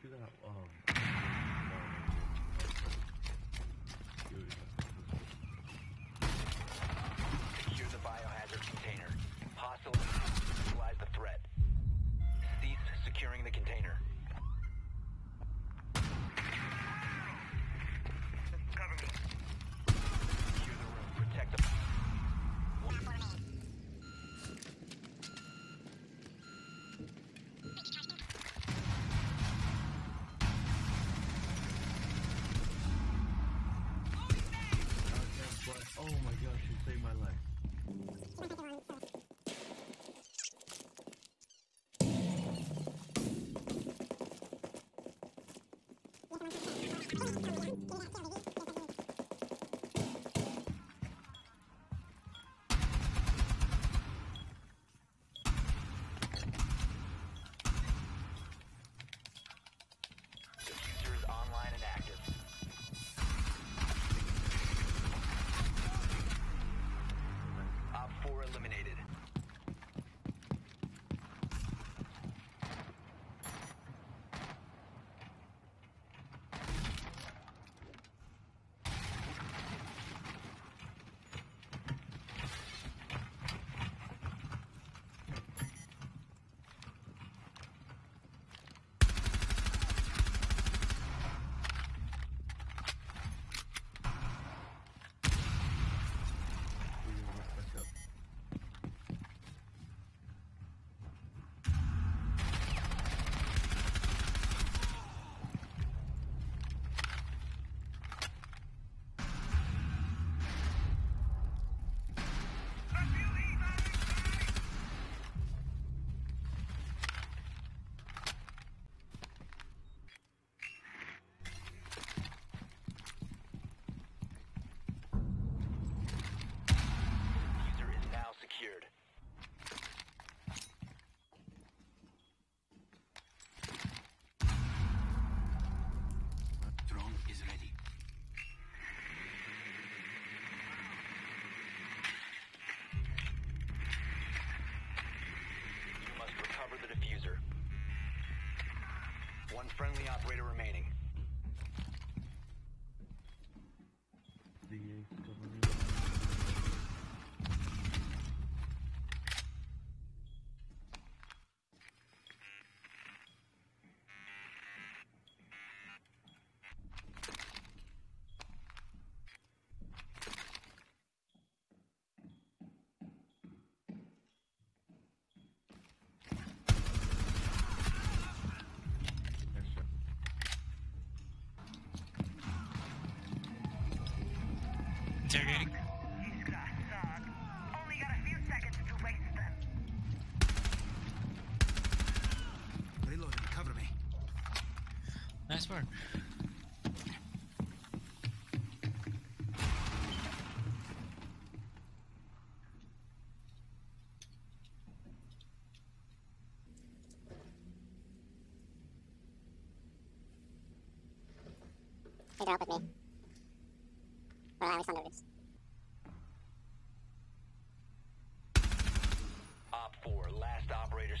这的好 interrogating? Reloading, cover me. Nice work. They drop with me. Well, Alexander is.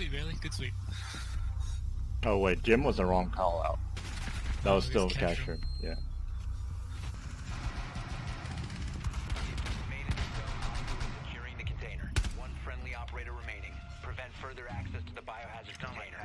sweep, Bailey. Good sweep. Oh wait, Jim was the wrong call out. That was still captured. Yeah. Further access to the biohazard container.